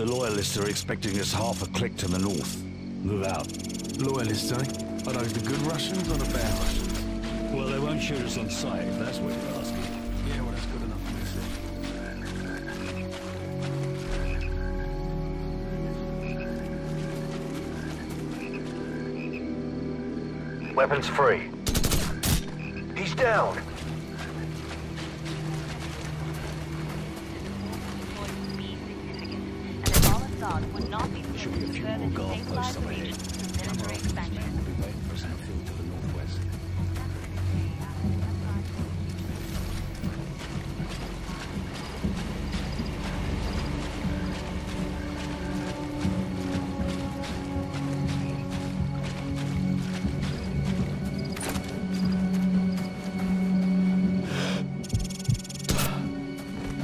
The Loyalists are expecting us half a click to the north. Move out. Loyalists, eh? Are those the good Russians or the bad Russians? Well, they won't shoot us on sight, if that's what you're asking. Yeah, well, that's good enough for me. Weapons free. He's down. Ahead. Military expansion. We'll be waiting for us in the field to the northwest.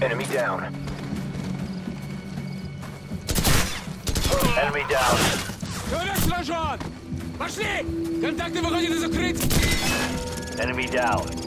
Enemy down. Enemy down. Товарищ сражен! Пошли! Контакты выходят из укрытия! Enemy down.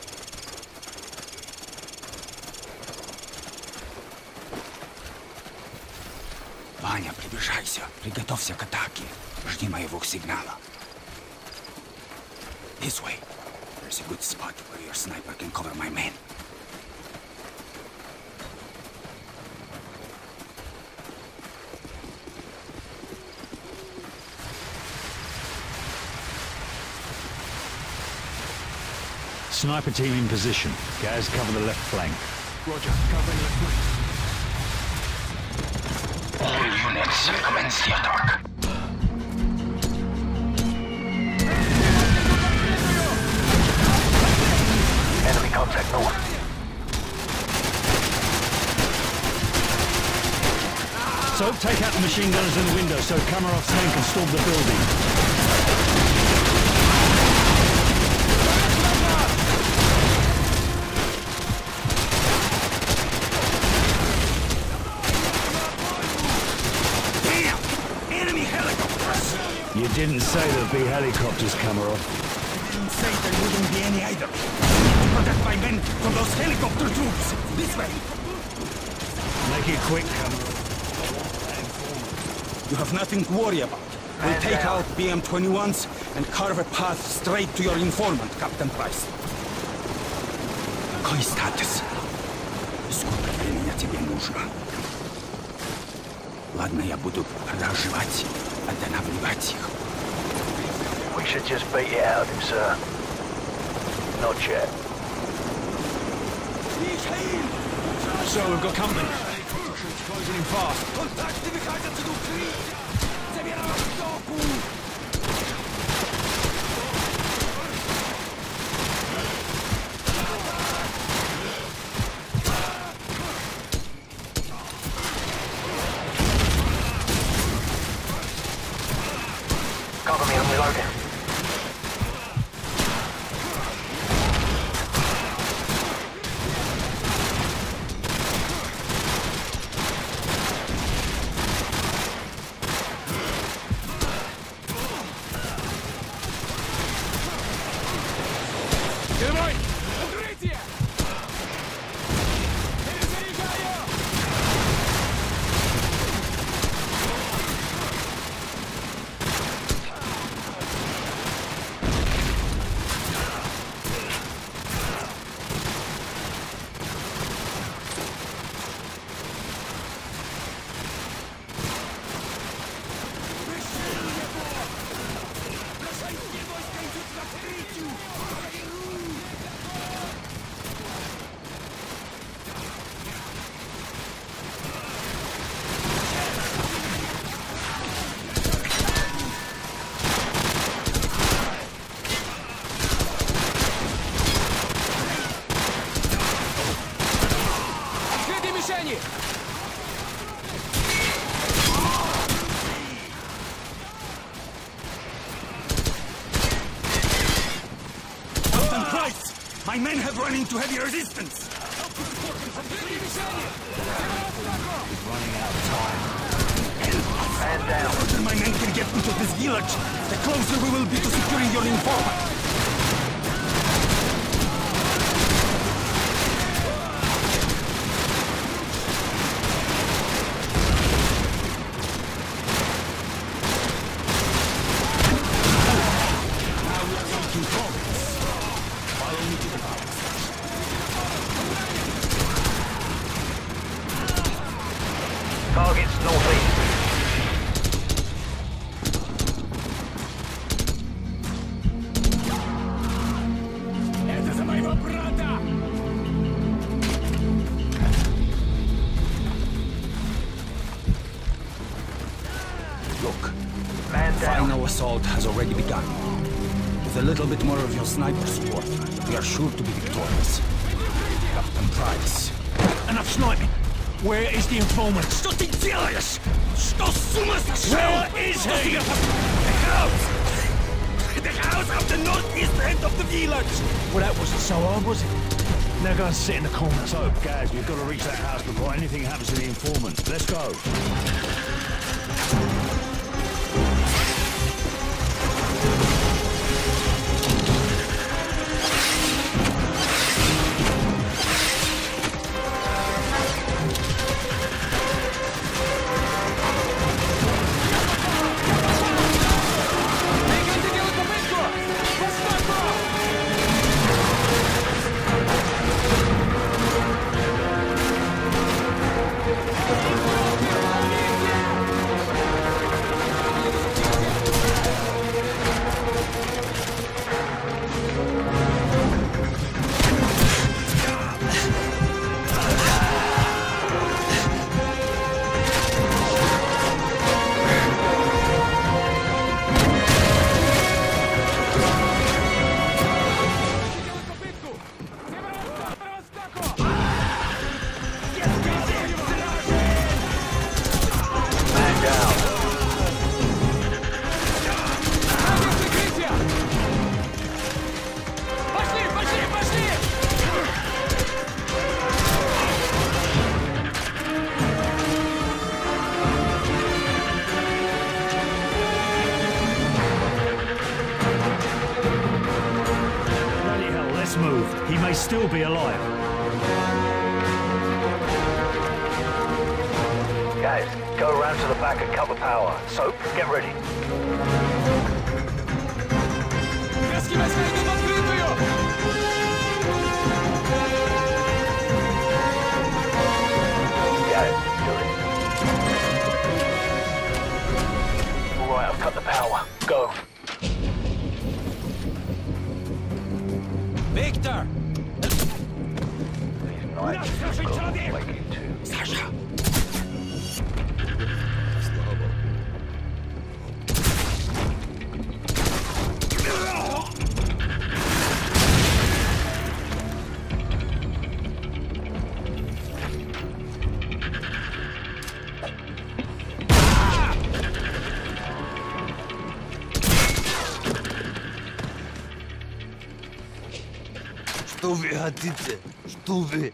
Сближайся, приготовься к атаке. Жди моего сигнала. This way. There's a good spot where your sniper can cover my men. Sniper team in position. Gaz, cover the left flank. Roger, covering left flank. Units, commence the attack. Enemy contact north. So, take out the machine gunners in the window so Kamarov's tank can storm the building. Damn! Enemy helicopters! You didn't say there'd be helicopters, Kamarov. Didn't say there wouldn't be any either. To protect my men from those helicopter troops. This way. Make it quick, Kamarov. You have nothing to worry about. We'll Man take down. out BM-21s and carve a path straight to your informant, Captain Price. Какой статус? Сколько времени тебе нужно? Ладно, я буду продолжать and then I will hurt you. We should just beat it out of him, sir. Not yet. So we've got company. Closing in fast. Reloading. Get him right! Price! My men have run into heavy resistance! He's running out of time. Man down. The closer my men can get into this village, the closer we will be to securing your informant. already begun. With a little bit more of your sniper support, we are sure to be victorious. Captain Price. Enough sniping. Where is the informant? Что ты делаешь? Что с ума сошел? Where is he? The house! The house of the northeast end of the village! Well, that wasn't so hard, was it? Now go and sit in the corner. So, Gaz, we've got to reach that house before anything happens to the informant. Let's go. Still be alive. Gaz, go around to the back and cover power. Soap, get ready. Нас слушает человек! Саша! Что вы хотите? Что вы?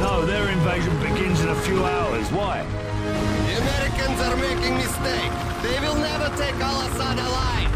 No, their invasion begins in a few hours. Why? The Americans are making mistake. They will never take Al-Assad alive.